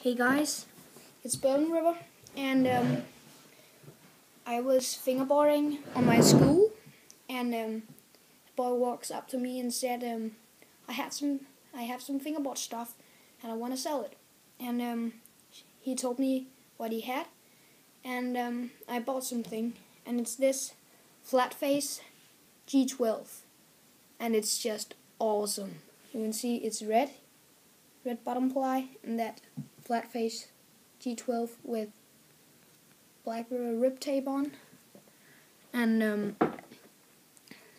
Hey guys, it's Berlin River, and um, I was fingerboarding on my school, and um, a boy walks up to me and said, um, "I had some, I have some fingerboard stuff, and I want to sell it." And um, he told me what he had, and um, I bought something, and it's this Flatface G12, and it's just awesome. You can see it's red, red bottom ply, and that Flatface G12 with black rib tape on and um,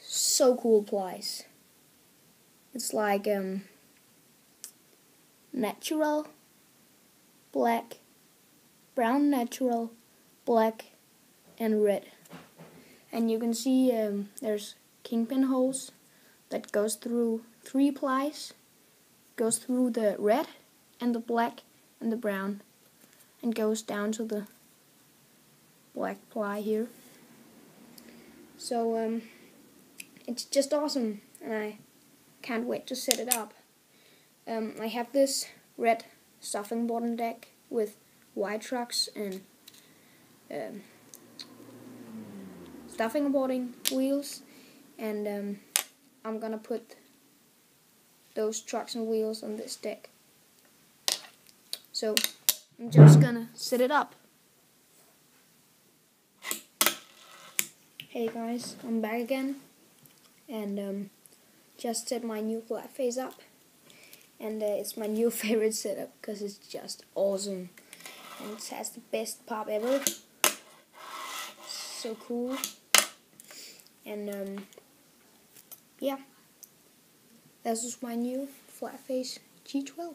so cool plies. It's like um, natural black, brown natural, black and red. And you can see um, there's kingpin holes that goes through three plies, goes through the red and the black and the brown and goes down to the black ply here. So um, it's just awesome and I can't wait to set it up. Um, I have this red stuffing bottom deck with white trucks and um, stuffing boarding wheels and um, I'm gonna put those trucks and wheels on this deck. So I'm just gonna set it up. Hey guys, I'm back again. And um, just set my new Flatface up. And uh, it's my new favorite setup because it's just awesome. And it has the best pop ever. So cool. And um, yeah. This is my new Flatface G12